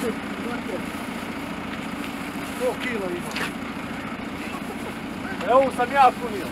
Sto kilo ima. Evo sam ja punio.